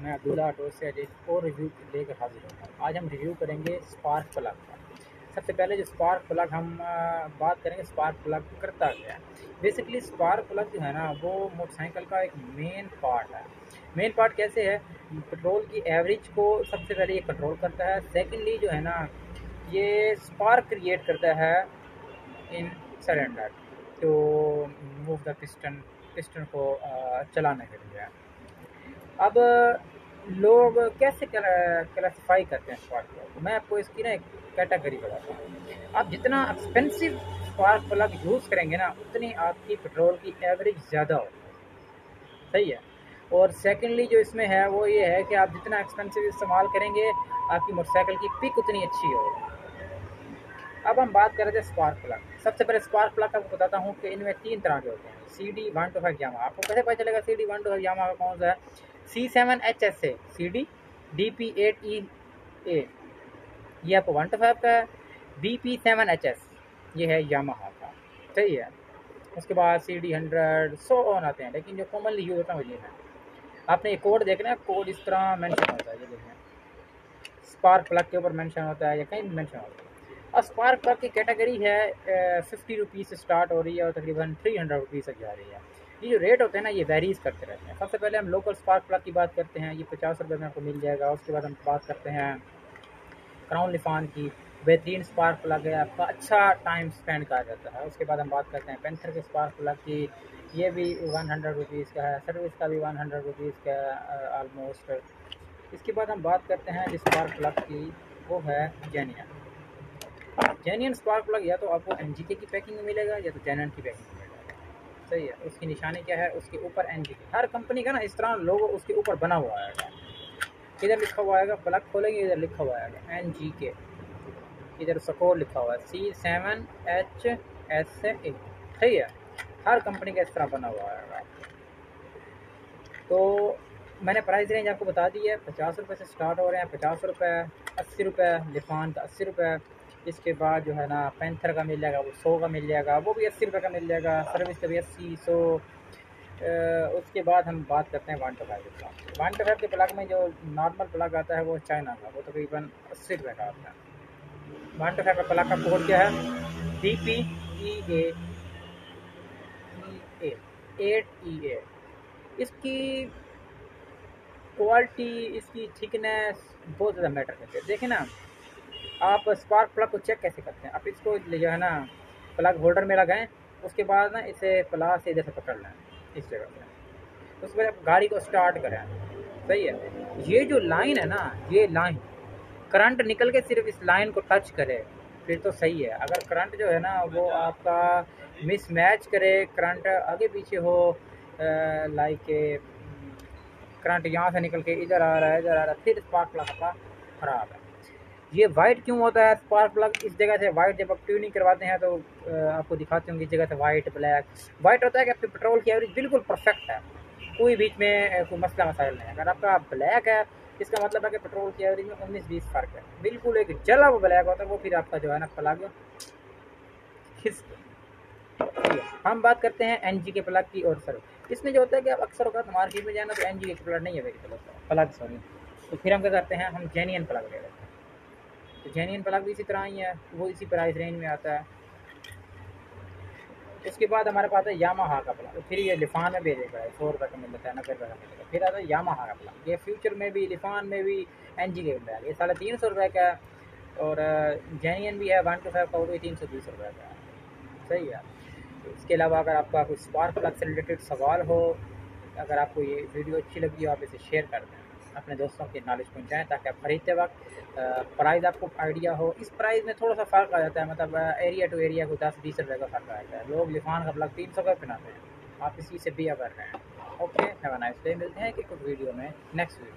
मैं अब्दुल्ला ऑटो से एक और रिव्यू लेकर हाजिर हूँ। आज हम रिव्यू करेंगे स्पार्क प्लग का। सबसे पहले जो स्पार्क प्लग हम बात करेंगे स्पार्क प्लग करता क्या है। बेसिकली स्पार्क प्लग जो है ना, वो मोटरसाइकिल का एक मेन पार्ट है। मेन पार्ट कैसे है? पेट्रोल की एवरेज को सबसे पहले ये कंट्रोल करता है। सेकेंडली जो है ना, ये स्पार्क क्रिएट करता है in cylinder to move the piston piston को चलाने के लिए। अब, लोग कैसे क्लासीफाई करते हैं स्पार्क प्लग मैं आपको इसकी ना एक कैटेगरी बताता हूँ। आप जितना एक्सपेंसिव स्पार्क प्लग यूज़ करेंगे ना, उतनी आपकी पेट्रोल की एवरेज ज़्यादा होगी। सही है? और सेकेंडली जो इसमें है, वो ये है कि आप जितना एक्सपेंसिव इस्तेमाल करेंगे, आपकी मोटरसाइकिल की पिक उतनी अच्छी होगी। अब हम बात कर रहे थे स्पार्क प्लग सबसे पहले स्पार्क प्लग आपको बताता हूँ कि इनमें तीन तरह के होते हैं। C D one two five Jama आपको कैसे पता चलेगा C D one two five Jama का कौन सा है? C seven H S A C D D P eight E A ये आपको वन टू फाइव का है B P seven H S ये है यामाहा का। सही है? उसके बाद सी डी हंड्रेड सौ ऑन आते हैं। लेकिन जो कॉमनली यूज़ होता है, वो ये है। आपने ये कोड देखना है कोड इस तरह मेंशन होता है, ये देखें। स्पार्क प्लग के ऊपर मेंशन होता है या कहीं भी मेंशन होता है। और स्पार्क प्लग की कैटेगरी है फिफ्टी रुपीज़ से स्टार्ट हो रही है और तकरीबन थ्री हंड्रेड रुपीज़ तक जा रही है। ये जो रेट होते हैं ना, ये वेरीज करते रहते हैं। सबसे पहले हम लोकल स्पार्क प्लग की बात करते हैं। ये पचास रुपये में आपको मिल जाएगा। उसके बाद हम बात करते हैं क्राउन लिफान की। बेहतरीन स्पार्क प्लग है। आपका अच्छा टाइम स्पेंड करा जाता है। उसके बाद हम बात करते हैं पेंथर के स्पार्क प्लग की। ये भी वन हंड्रेड रुपीज़ का है। सर्विस का भी वन हंड्रेड रुपीज़ का आलमोस्ट इसके बाद हम बात करते हैं जिस स्पार्क प्लग की। वो है जेनियन जेनियन स्पार्क प्लग या तो आपको एन की पैकिंग में मिलेगा या तो जेनन की पैकिंग सही है। उसकी निशानी क्या है? उसके ऊपर एन जी हर कंपनी का ना इस तरह लोगो उसके ऊपर बना हुआ आएगा इधर लिखा हुआ आएगा? प्लग खोलेंगे, इधर लिखा हुआ आएगा। एन जी के इधर सकोर लिखा हुआ है। C seven H S A सही है। हर कंपनी का इस तरह बना हुआ आएगा तो मैंने प्राइस रेंज आपको बता दी है। पचास रुपये से स्टार्ट हो रहे हैं। पचास रुपये अस्सी रुपये लिफान का अस्सी रुपये इसके बाद जो है ना पैंथर का मिल जाएगा वो सौ का मिल जाएगा, वो भी अस्सी रुपये का मिल जाएगा सर्विस का भी अस्सी सौ उसके बाद हम बात करते हैं वन टू फाइव का वन टू फाइव के प्लग में जो नॉर्मल प्लग आता है वो चाइना का, वो तकरीबन अस्सी रुपये का आता है। वन टू फाइव का प्लग का कोड क्या है? D P E A eight E A इसकी क्वालिटी इसकी थिकनेस बहुत ज़्यादा मैटर करती है। देखें ना आप स्पार्क प्लग को चेक कैसे करते हैं? आप इसको जो है ना प्लग होल्डर में लगाएँ, उसके बाद ना इसे प्लास से इधर से पकड़ लें, इस जगह पे। उसके बाद आप गाड़ी को स्टार्ट करें। सही है? ये जो लाइन है ना, ये लाइन करंट निकल के सिर्फ़ इस लाइन को टच करे, फिर तो सही है। अगर करंट जो है ना, वो आपका मिस मैच करे करंट आगे पीछे हो लाइक करंट यहाँ से निकल के इधर आ रहा है, इधर आ रहा है, फिर स्पार्क प्लग आपका ख़राब है। ये वाइट क्यों होता है? स्पार्क प्लग इस जगह से वाइट जब आप ट्यूनिंग करवाते हैं तो आपको दिखाते होंगे इस जगह से वाइट ब्लैक वाइट होता है कि आपके पेट्रोल की एवरेज बिल्कुल परफेक्ट है। कोई बीच में कोई मसला मसाइल नहीं है। अगर आपका ब्लैक है, इसका मतलब है कि पेट्रोल की एवरेज में उन्नीस बीस फ़र्क है। बिल्कुल एक जला वो ब्लैक होता है, वो फिर आपका जो है ना प्लग खिस हम बात करते हैं एनजी के प्लग की और सर इसमें जो होता है कि आप अक्सर होगा मार्केट में जाना तो एनजी के प्लग नहीं है। प्लग सॉरी तो फिर हम क्या करते हैं? हम जेनियन प्लग ले लेते हैं। तो जेनियन प्लग भी इसी तरह ही है, वो इसी प्राइस रेंज में आता है। उसके बाद हमारे पास है यामाहा का प्लग फिर ये लिफान में भेजेगा सौ रुपये का मिल जाता है नब्बे रुपये का मिलेगा फिर आता है यामाहा का प्लग ये फ्यूचर में भी, लिफान में भी एन जी के बैग ये साढ़े तीन सौ रुपये का है, और जेनियन भी है वन टू फाइव का, वो भी तीन सौ बीस रुपये का है। सही है। इसके अलावा अगर आपका कोई स्पार्क प्लग से रिलेटेड सवाल हो, अगर आपको ये वीडियो अच्छी लगी हो, आप इसे शेयर कर दें। अपने दोस्तों की नॉलेज पहुँचाएँ ताकि आप खरीदते वक्त प्राइस आपको आइडिया हो। इस प्राइस में थोड़ा सा फ़र्क आ जाता है मतलब एरिया टू एरिया को दस बीस रुपये का फ़र्क आ जाता है। लोग लिफान का प्लग तीन सौ का पहनाते हैं। आप इसी से भी कर रहे हैं ओके हैव नाइस डे मिलते हैं कि कुछ वीडियो में। Next video